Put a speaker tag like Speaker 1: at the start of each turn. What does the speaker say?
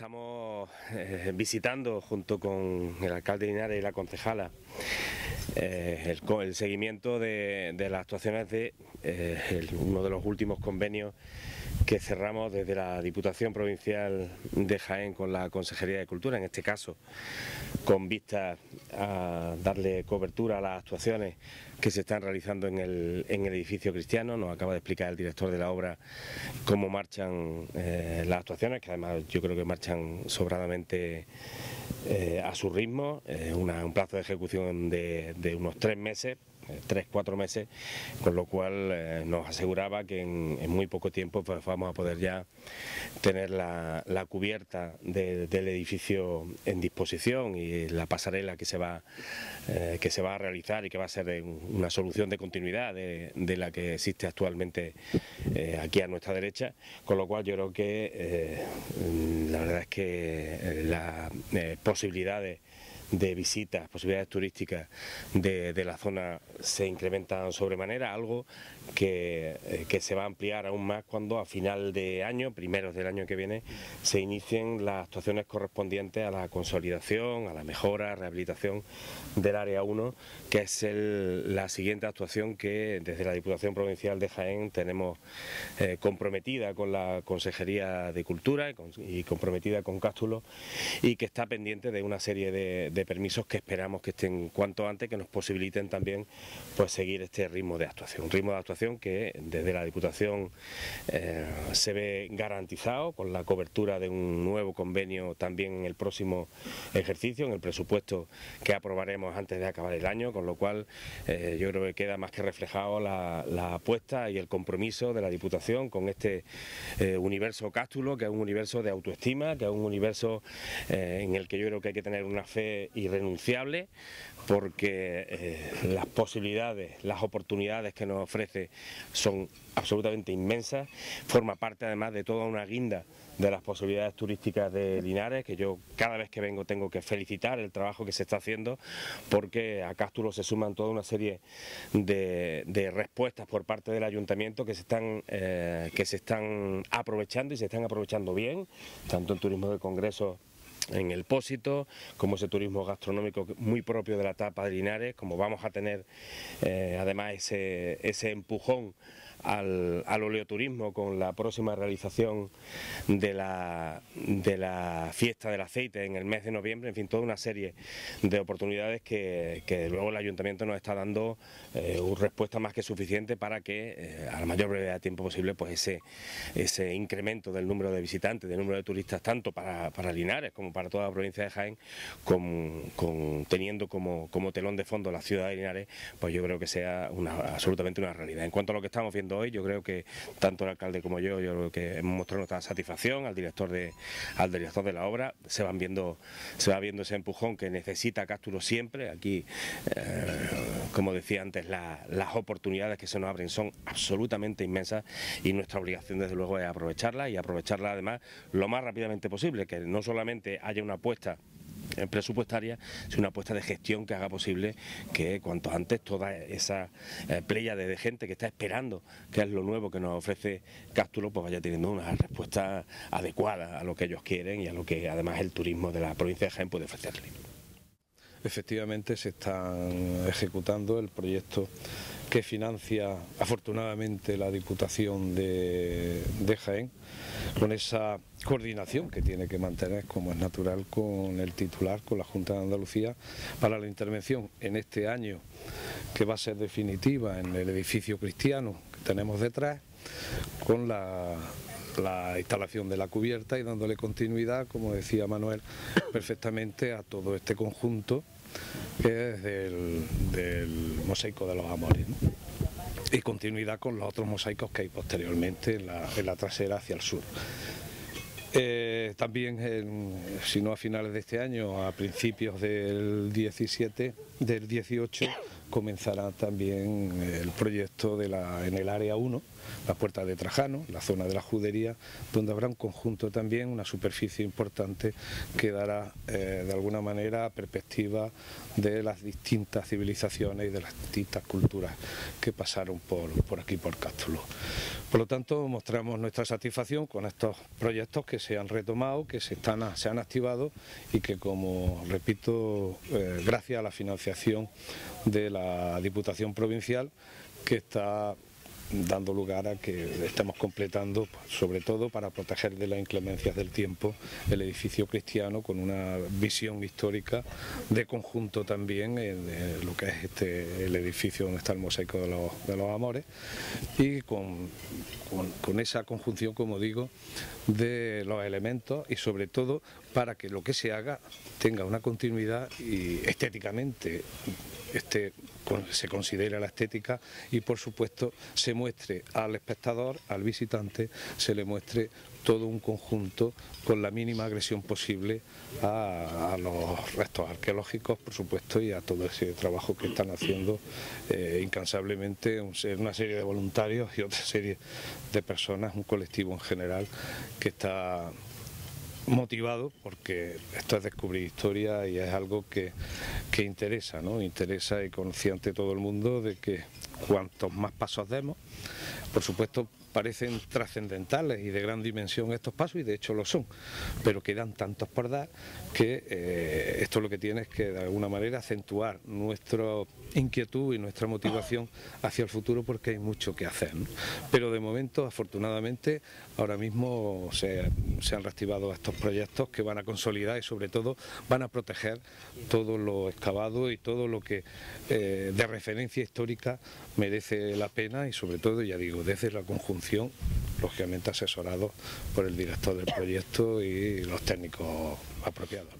Speaker 1: estamos eh, visitando junto con el alcalde de Linares y la concejala eh, el, seguimiento de, las actuaciones de eh, uno de los últimos convenios que cerramos desde la Diputación Provincial de Jaén con la Consejería de Cultura, en este caso con vista a darle cobertura a las actuaciones que se están realizando en el, edificio cristiano. Nos acaba de explicar el director de la obra cómo marchan eh, las actuaciones, que además yo creo que marchan sobradamente eh, a su ritmo, eh, un plazo de ejecución de, unos tres meses, tres, cuatro meses, con lo cual nos aseguraba que en, muy poco tiempo pues, vamos a poder ya tener la, cubierta del edificio en disposición y la pasarela que se va que se va a realizar y que va a ser una solución de continuidad de, la que existe actualmente aquí a nuestra derecha, con lo cual yo creo que la verdad es que la posibilidades de visitas, posibilidades turísticas de, la zona se incrementan sobremanera, algo que, eh, que, se va a ampliar aún más cuando a final de año, primeros del año que viene, se inicien las actuaciones correspondientes a la consolidación, a la mejora, rehabilitación del área 1, que es la siguiente actuación que desde la Diputación Provincial de Jaén tenemos eh, comprometida con la Consejería de Cultura y, comprometida con Cástulo y que está pendiente de una serie de de permisos que esperamos que estén cuanto antes, que nos posibiliten también pues seguir este ritmo de actuación. Un ritmo de actuación que desde la Diputación eh, se ve garantizado con la cobertura de un nuevo convenio también en el próximo ejercicio, en el presupuesto que aprobaremos antes de acabar el año, con lo cual eh, yo creo que queda más que reflejado la, apuesta y el compromiso de la Diputación con este eh, universo cástulo, que es un universo de autoestima, que es un universo en el que yo creo que hay que tener una fe irrenunciable porque eh, las posibilidades, las oportunidades que nos ofrece son absolutamente inmensas, forma parte además de toda una guinda de las posibilidades turísticas de Linares, que yo cada vez que vengo tengo que felicitar el trabajo que se está haciendo, porque a Cástulo se suman toda una serie de, respuestas por parte del ayuntamiento que se están eh, que se están aprovechando y se están aprovechando bien, tanto en turismo de congresos en el Pósito, como ese turismo gastronómico muy propio de la etapa de Linares, como vamos a tener eh, además ese, ese empujón al, oleoturismo con la próxima realización de la, de la fiesta del aceite en el mes de noviembre, en fin, toda una serie de oportunidades que, luego el ayuntamiento nos está dando eh, una respuesta más que suficiente para que eh, a la mayor brevedad de tiempo posible pues ese, ese incremento del número de visitantes, del número de turistas, tanto para, para Linares como para toda la provincia de Jaén, con, teniendo como, como telón de fondo la ciudad de Linares, pues yo creo que sea absolutamente una realidad. En cuanto a lo que estamos viendo hoy, yo creo que tanto el alcalde como yo, yo creo que hemos mostrado nuestra satisfacción al director de, al director de la obra, se van viendo, se va viendo ese empujón que necesita Cástulo siempre, aquí eh, como decía antes, las oportunidades que se nos abren son absolutamente inmensas y nuestra obligación desde luego es aprovecharlas y aprovecharlas además lo más rápidamente posible, que no solamente haya una apuesta presupuestaria, sino una apuesta de gestión que haga posible que cuanto antes toda esa eh, playa de gente que está esperando, que es lo nuevo que nos ofrece Cástulo, pues vaya teniendo una respuesta adecuada a lo que ellos quieren y a lo que además el turismo de la provincia de Jaén puede ofrecerle.
Speaker 2: Efectivamente se están ejecutando el proyecto que financia afortunadamente la Diputación de, Jaén, con esa coordinación que tiene que mantener, como es natural, con el titular, con la Junta de Andalucía, para la intervención en este año, que va a ser definitiva en el edificio cristiano que tenemos detrás, con la la instalación de la cubierta y dándole continuidad, como decía Manuel, perfectamente a todo este conjunto que es del, mosaico de los amores. Y continuidad con los otros mosaicos que hay posteriormente en la, trasera hacia el sur. Eh, también, si no a finales de este año, a principios del 17, del 18, comenzará también el proyecto de la, en el área 1, la puerta de Trajano, la zona de la judería, donde habrá un conjunto también, una superficie importante que dará eh, de alguna manera perspectiva de las distintas civilizaciones y de las distintas culturas que pasaron por, aquí, por Cástulo. Por lo tanto, mostramos nuestra satisfacción con estos proyectos que se han retomado, que se, están, se han activado y que, como repito, eh, gracias a la financiación de la Diputación Provincial, que está dando lugar a que estemos completando, sobre todo para proteger de las inclemencias del tiempo, el edificio cristiano con una visión histórica de conjunto también en, lo que es este, el edificio donde está el mosaico de los, amores y con, con esa conjunción, como digo, de los elementos y sobre todo para que lo que se haga tenga una continuidad y estéticamente este, se considera la estética y por supuesto se muestre al espectador, al visitante, se le muestre todo un conjunto con la mínima agresión posible a, los restos arqueológicos, por supuesto, y a todo ese trabajo que están haciendo eh, incansablemente una serie de voluntarios y otra serie de personas, un colectivo en general que está motivado porque esto es descubrir historia y es algo que, que interesa, ¿no? Interesa y consciente todo el mundo de que cuantos más pasos demos, por supuesto parecen trascendentales y de gran dimensión estos pasos y de hecho lo son, pero quedan tantos por dar que eh, esto lo que tiene es que de alguna manera acentuar nuestra inquietud y nuestra motivación hacia el futuro porque hay mucho que hacer. Pero de momento, afortunadamente, ahora mismo se, han reactivado estos proyectos que van a consolidar y sobre todo van a proteger todo lo excavado y todo lo que eh, de referencia histórica merece la pena y sobre todo, ya digo, desde la lógicamente asesorado por el director del proyecto y los técnicos apropiados.